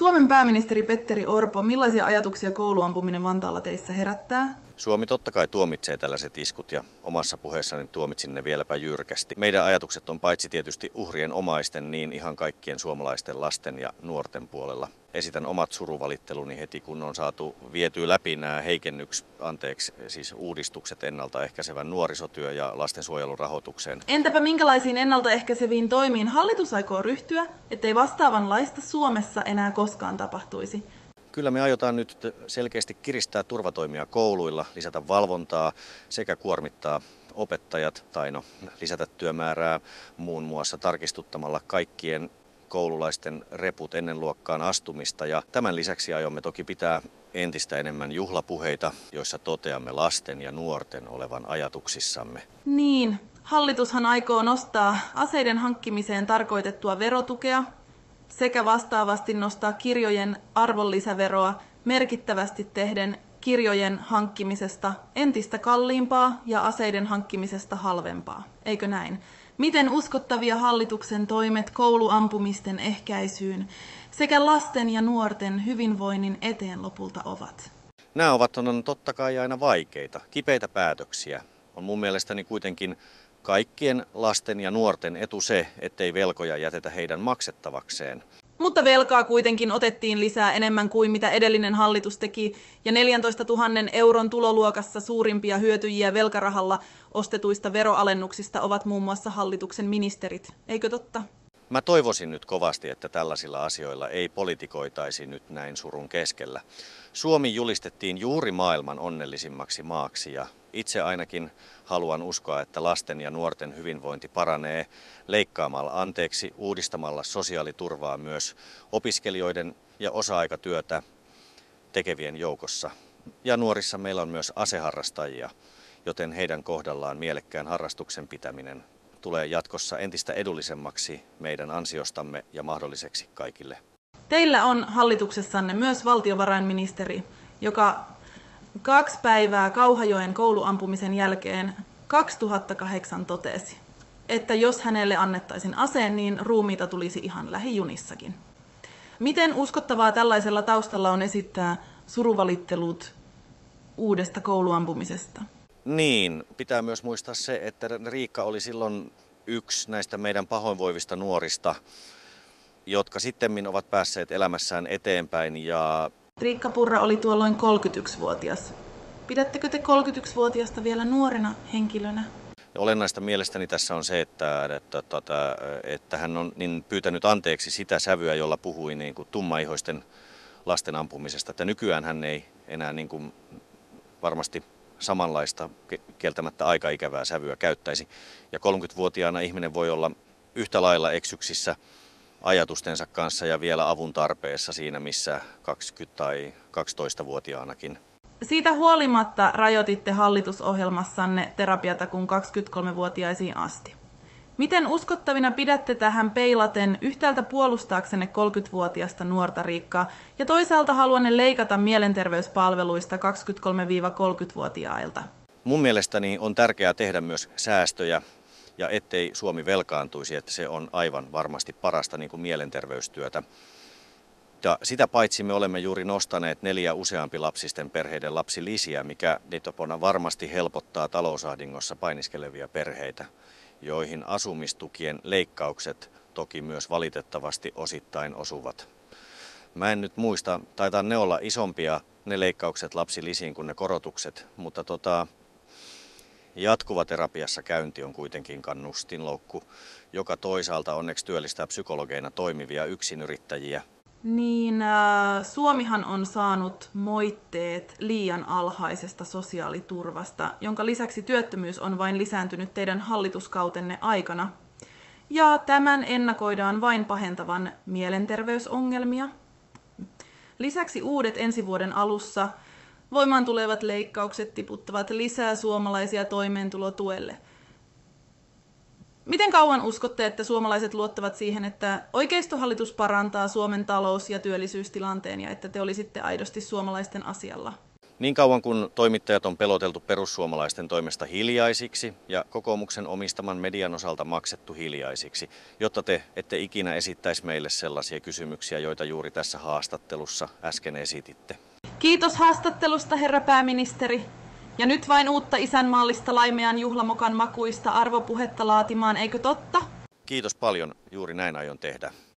Suomen pääministeri Petteri Orpo, millaisia ajatuksia kouluampuminen Vantaalla teissä herättää? Suomi totta kai tuomitsee tällaiset iskut ja omassa puheessani tuomitsin ne vieläpä jyrkästi. Meidän ajatukset on paitsi tietysti uhrien omaisten, niin ihan kaikkien suomalaisten lasten ja nuorten puolella. Esitän omat suruvalitteluni heti, kun on saatu vietyä läpi nämä heikennyks, anteeksi, siis uudistukset ennaltaehkäisevän nuorisotyö ja lastensuojelun rahoitukseen. Entäpä minkälaisiin ennaltaehkäiseviin toimiin hallitus aikoo ryhtyä, ettei vastaavanlaista Suomessa enää koskaan tapahtuisi? Kyllä me aiotaan nyt selkeästi kiristää turvatoimia kouluilla, lisätä valvontaa sekä kuormittaa opettajat tai no, lisätä työmäärää muun muassa tarkistuttamalla kaikkien koululaisten reput ennen luokkaan astumista. Ja tämän lisäksi aiomme toki pitää entistä enemmän juhlapuheita, joissa toteamme lasten ja nuorten olevan ajatuksissamme. Niin, hallitushan aikoo nostaa aseiden hankkimiseen tarkoitettua verotukea sekä vastaavasti nostaa kirjojen arvonlisäveroa merkittävästi tehden kirjojen hankkimisesta entistä kalliimpaa ja aseiden hankkimisesta halvempaa. Eikö näin? Miten uskottavia hallituksen toimet kouluampumisten ehkäisyyn sekä lasten ja nuorten hyvinvoinnin eteen lopulta ovat? Nämä ovat on totta kai aina vaikeita, kipeitä päätöksiä. On mun mielestäni kuitenkin kaikkien lasten ja nuorten etu se, ettei velkoja jätetä heidän maksettavakseen. Mutta velkaa kuitenkin otettiin lisää enemmän kuin mitä edellinen hallitus teki, ja 14 000 euron tuloluokassa suurimpia hyötyjiä velkarahalla ostetuista veroalennuksista ovat muun muassa hallituksen ministerit. Eikö totta? Mä toivoisin nyt kovasti, että tällaisilla asioilla ei politikoitaisi nyt näin surun keskellä. Suomi julistettiin juuri maailman onnellisimmaksi maaksi ja itse ainakin haluan uskoa, että lasten ja nuorten hyvinvointi paranee leikkaamalla anteeksi, uudistamalla sosiaaliturvaa myös opiskelijoiden ja osa-aikatyötä tekevien joukossa. Ja nuorissa meillä on myös aseharrastajia, joten heidän kohdallaan mielekkään harrastuksen pitäminen tulee jatkossa entistä edullisemmaksi meidän ansiostamme ja mahdolliseksi kaikille. Teillä on hallituksessanne myös valtiovarainministeri, joka kaksi päivää Kauhajoen kouluampumisen jälkeen 2008 totesi, että jos hänelle annettaisiin aseen, niin ruumiita tulisi ihan lähijunissakin. Miten uskottavaa tällaisella taustalla on esittää suruvalittelut uudesta kouluampumisesta? Niin, pitää myös muistaa se, että Riikka oli silloin yksi näistä meidän pahoinvoivista nuorista, jotka sitten ovat päässeet elämässään eteenpäin. Ja... Riikka Purra oli tuolloin 31-vuotias. Pidättekö te 31-vuotiaasta vielä nuorena henkilönä? Olennaista mielestäni tässä on se, että, että, että, että hän on niin pyytänyt anteeksi sitä sävyä, jolla puhui niin kuin tummaihoisten lasten ampumisesta. Että nykyään hän ei enää niin kuin varmasti samanlaista kieltämättä aikaikävää sävyä käyttäisi. Ja 30-vuotiaana ihminen voi olla yhtä lailla eksyksissä ajatustensa kanssa ja vielä avun tarpeessa siinä, missä 20- tai 12-vuotiaanakin. Siitä huolimatta rajoititte hallitusohjelmassanne terapiatakun 23-vuotiaisiin asti. Miten uskottavina pidätte tähän peilaten yhtäältä puolustaaksenne 30-vuotiaasta nuorta Riikkaa ja toisaalta haluanne leikata mielenterveyspalveluista 23-30-vuotiailta? Mun mielestäni on tärkeää tehdä myös säästöjä ja ettei Suomi velkaantuisi, että se on aivan varmasti parasta niin kuin mielenterveystyötä. Ja sitä paitsi me olemme juuri nostaneet neljä useampi lapsisten perheiden lapsilisiä, mikä Ditopona varmasti helpottaa talousahdingossa painiskelevia perheitä joihin asumistukien leikkaukset toki myös valitettavasti osittain osuvat. Mä en nyt muista, taitaa ne olla isompia ne leikkaukset lapsilisiin kuin ne korotukset, mutta tota, jatkuva terapiassa käynti on kuitenkin kannustinloukku, joka toisaalta onneksi työllistää psykologeina toimivia yksinyrittäjiä – niin äh, Suomihan on saanut moitteet liian alhaisesta sosiaaliturvasta, jonka lisäksi työttömyys on vain lisääntynyt teidän hallituskautenne aikana. Ja tämän ennakoidaan vain pahentavan mielenterveysongelmia. Lisäksi uudet ensi vuoden alussa voimaan tulevat leikkaukset tiputtavat lisää suomalaisia toimeentulotuelle – Miten kauan uskotte, että suomalaiset luottavat siihen, että oikeistohallitus parantaa Suomen talous- ja työllisyystilanteen ja että te olisitte aidosti suomalaisten asialla? Niin kauan kun toimittajat on peloteltu perussuomalaisten toimesta hiljaisiksi ja kokoomuksen omistaman median osalta maksettu hiljaisiksi, jotta te ette ikinä esittäisi meille sellaisia kysymyksiä, joita juuri tässä haastattelussa äsken esititte. Kiitos haastattelusta, herra pääministeri. Ja nyt vain uutta isänmaallista laimean juhlamokan makuista arvopuhetta laatimaan, eikö totta? Kiitos paljon, juuri näin aion tehdä.